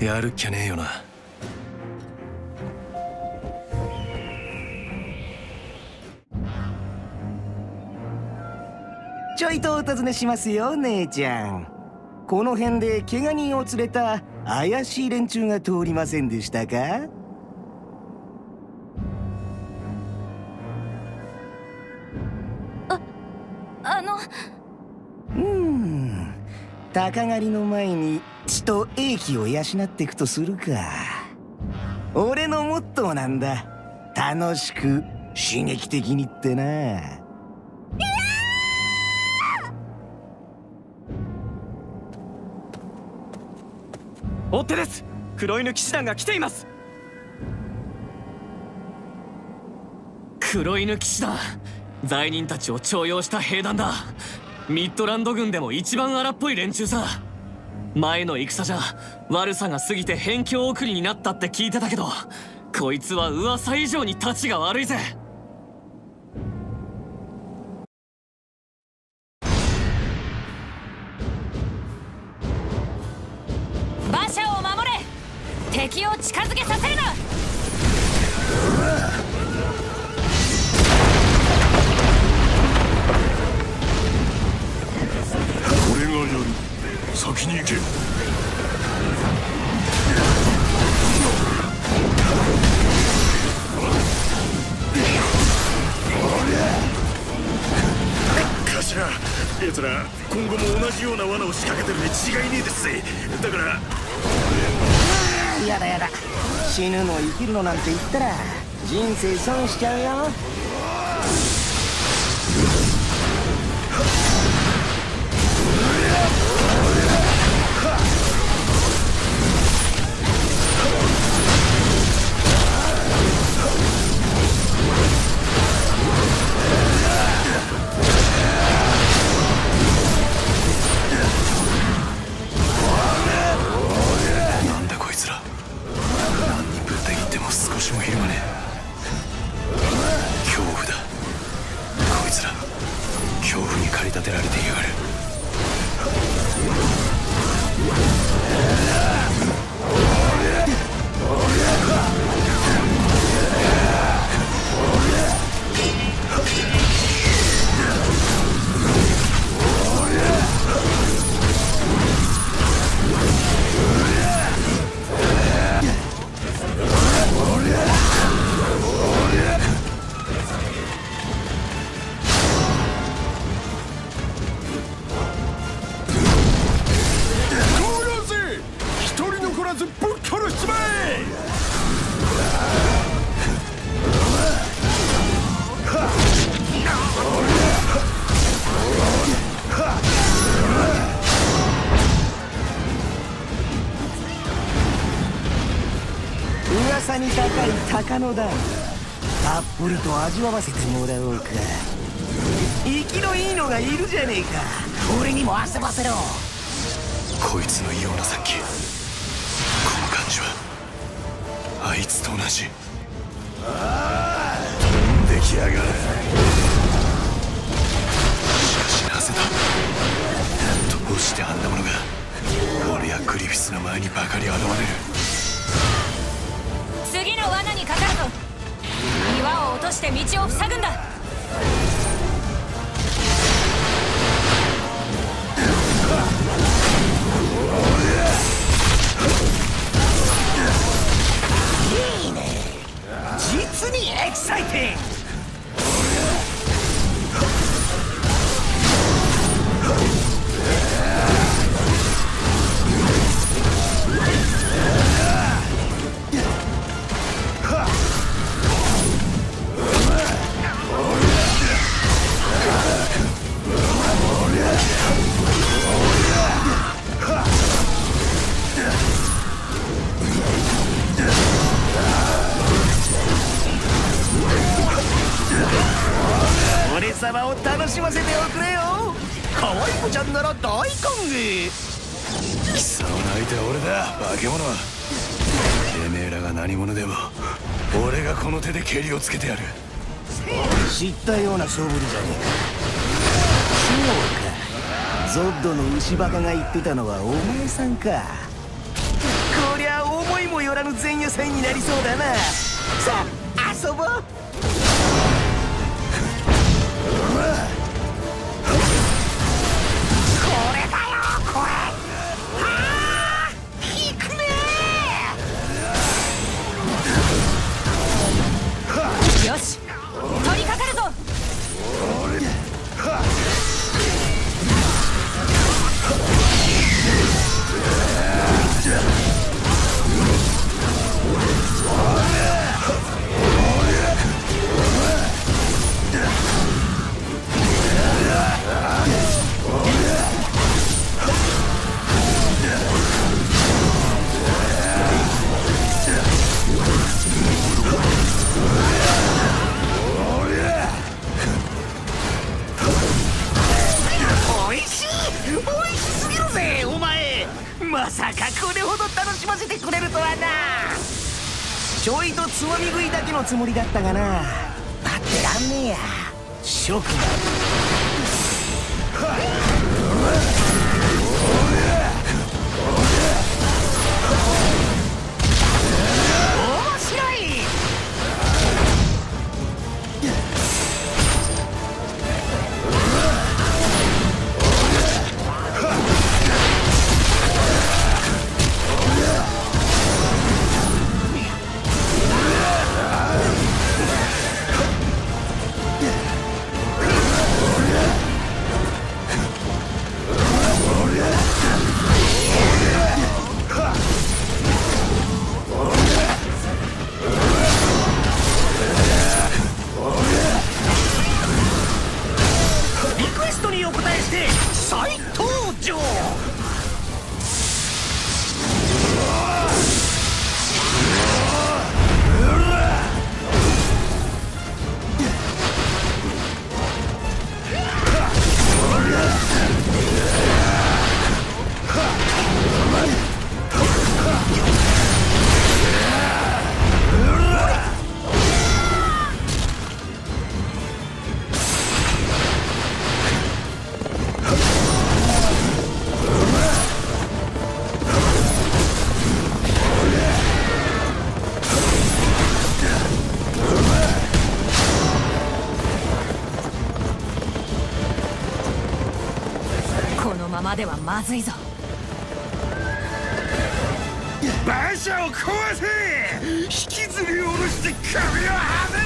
やるっきゃねえよな。ちょいとお尋ねしますよ姉ちゃん。この辺で怪我人を連れた怪しい連中が通りませんでしたか？鷹狩りの前に血と英気を養っていくとするか。俺のモットーなんだ。楽しく刺激的にってな。追手です。黒犬騎士団が来ています。黒犬騎士団。罪人たちを徴用した兵団だ。ミッドランド軍でも一番荒っぽい連中さ。前の戦じゃ悪さが過ぎて辺境送りになったって聞いてたけどこいつは噂以上にたちが悪いぜ。きるのなんて言ったら人生損しちゃうよ。の段たっぷりと味わわせてもらおうか。生きのいいのがいるじゃねえか。俺にも遊ばせろ。こいつのようなさっきこの感じはあいつと同じ。出来上がる。しかしなぜだ。どうしてあんなものが俺やグリフィスの前にばかり現れる。の罠にかかるぞ。岩を落として道を塞ぐんだ。実にエキサイティング。何者でも俺がこの手で蹴りをつけてやる。知ったような勝負じゃねえか。そうか。ゾッドの牛バカが言ってたのはお前さんか。こりゃ思いもよらぬ前夜祭になりそうだな。さあ遊ぼう。ではまずいぞ。馬車を壊せ。引きずり下ろして首をはね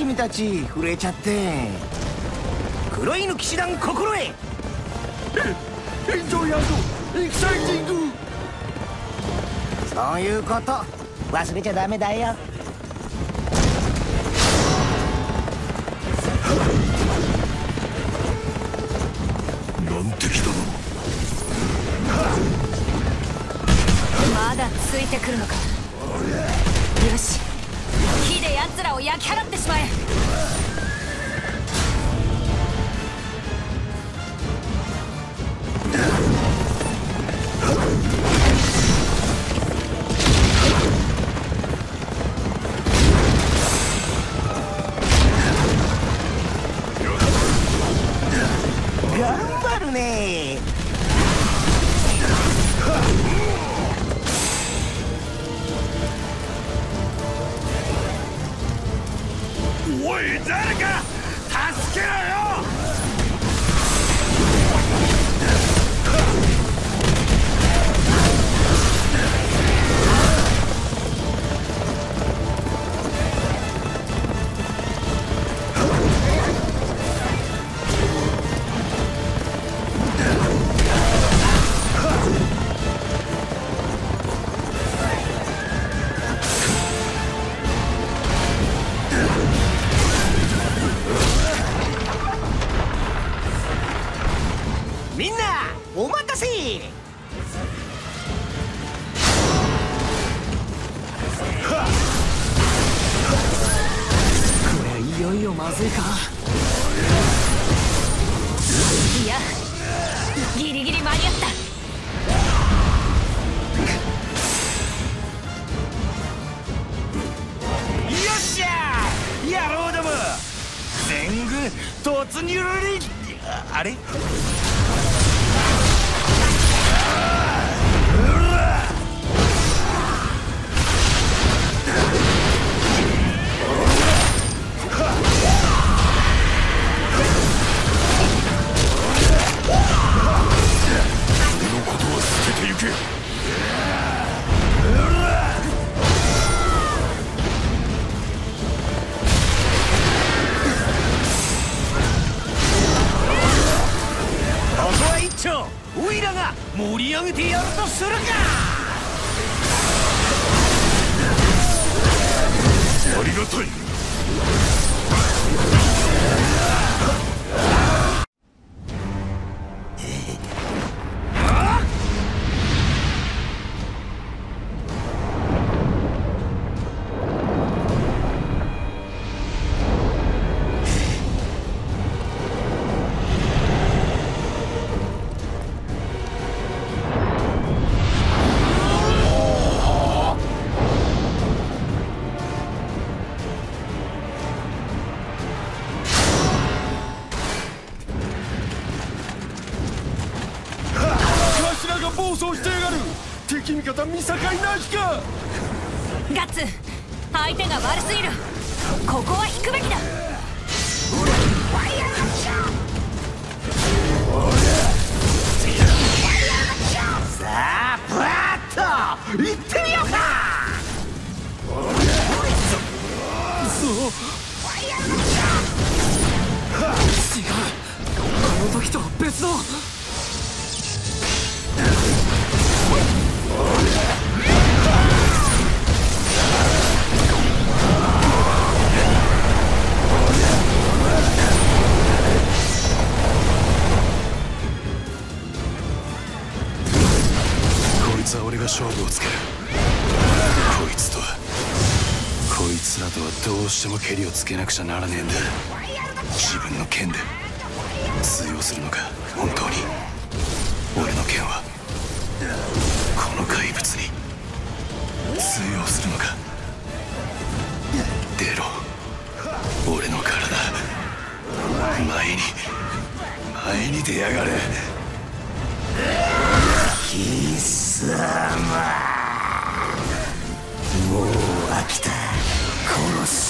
君たち震えちゃって。黒犬騎士団心得エンジョイエキサイティング。そういうこと。忘れちゃダメだよ。難敵だな。まだついてくるのか。よし。火で奴らを焼き払ってしまえ。れいよいよまずいか。いやギリギリ間に合った。よっしゃ！野郎ども！全軍突入あれ？は捨ててゆけここは一丁。オイラが盛り上げてやるとするか。ありがたい相手が悪すぎる。ここは引くべきだ。さあプラッと行ってみようか。違う。あの時とは別の勝負をつける。こいつとは。こいつらとはどうしてもケリをつけなくちゃならねえんだ。自分の剣で通用するのか本当に。俺の剣はこの怪物に。通用するのか。出ろ。俺の体。前に。前に出やがれ。様もう飽きた。殺す。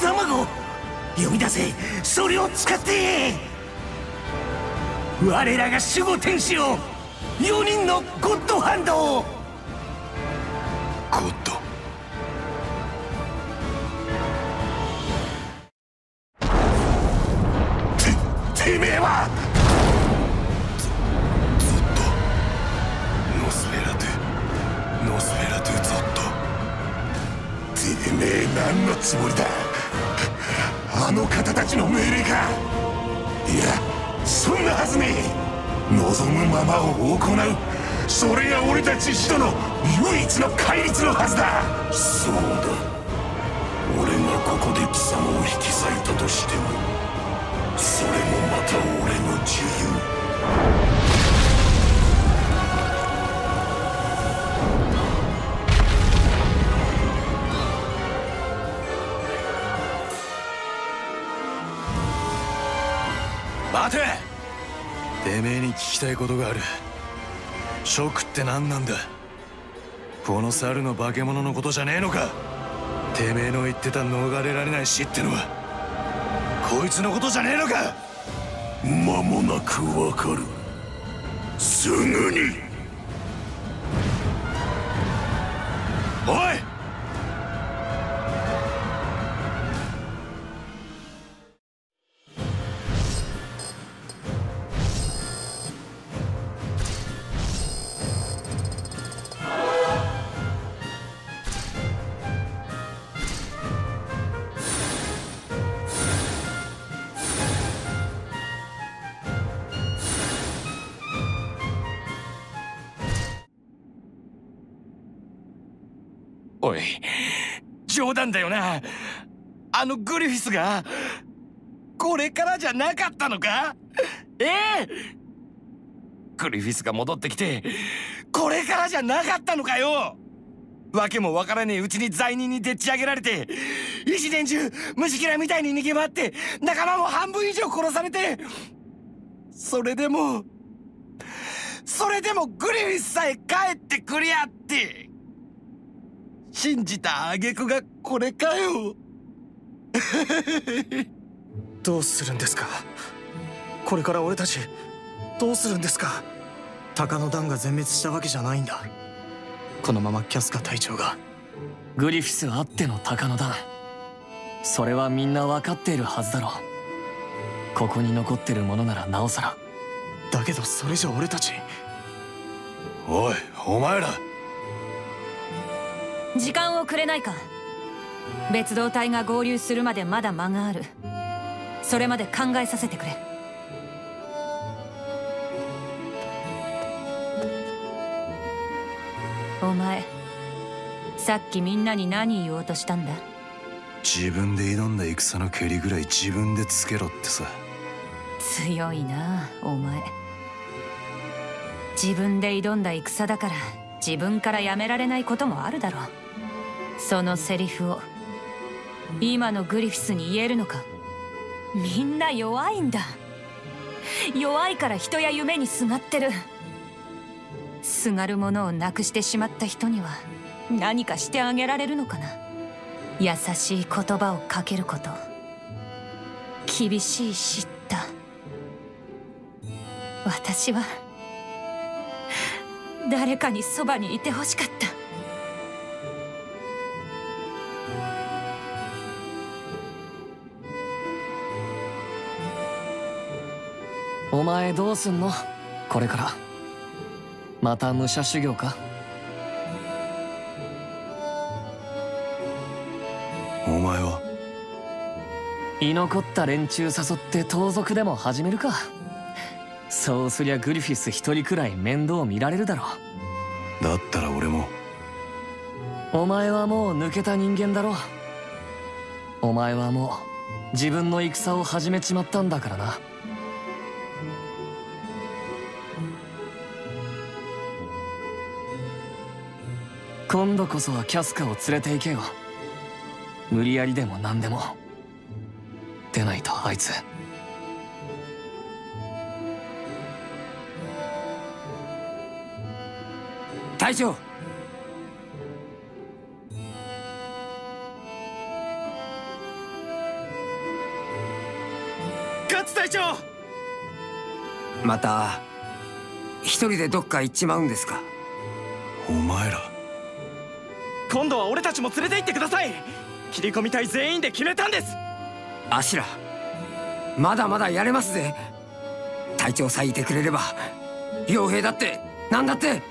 卵呼び出せ。それを使って我らが守護天使を4人のゴッドハンドを。ゴッド？だそうだ。俺がここで貴様を引き裂いたとしてもそれもまた俺の自由。待て。てめえに聞きたいことがある。食って何なんだ？この猿の化け物のことじゃねえのか。てめえの言ってた逃れられない死ってのはこいつのことじゃねえのか。間もなくわかる。すぐに。冗談だよな。あのグリフィスがこれからじゃなかったのか？え？えグリフィスが戻ってきてこれからじゃなかったのかよ？わけもわからねえうちに罪人にでっち上げられて一年中虫けらみたいに逃げ回って仲間も半分以上殺されてそれでもそれでもグリフィスさえ帰ってくりゃって。信じた挙句がこれかよ。どうするんですか？これから俺たちどうするんですか？鷹の団が全滅したわけじゃないんだ。このままキャスカ隊長が。グリフィスあっての鷹の団それはみんな分かっているはずだろう。ここに残ってるものならなおさら。だけどそれじゃ俺たち。おいお前ら時間をくれないか。別動隊が合流するまでまだ間がある。それまで考えさせてくれ。お前さっきみんなに何言おうとしたんだ？自分で挑んだ戦の蹴りぐらい自分でつけろってさ。強いなお前。自分で挑んだ戦だから自分からやめられないこともあるだろうそのセリフを今のグリフィスに言えるのか？みんな弱いんだ。弱いから人や夢にすがってる。すがるものをなくしてしまった人には何かしてあげられるのかな？優しい言葉をかけること。厳しい叱咤。私は誰かにそばにいてほしかった。お前どうすんの？これから。また武者修行か？お前は？居残った連中誘って盗賊でも始めるか。そうすりゃグリフィス一人くらい面倒見られるだろだったら俺も。お前はもう抜けた人間だろお前はもう自分の戦を始めちまったんだからな今度こそはキャスカを連れて行けよ。無理やりでも何でも。出ないとあいつ。隊長！ガッツ隊長！また一人でどっか行っちまうんですか？お前らは俺たちも連れて行ってください。切り込み隊全員で決めたんです。アシュラまだまだやれますぜ。隊長さえいてくれれば傭兵だって何だって。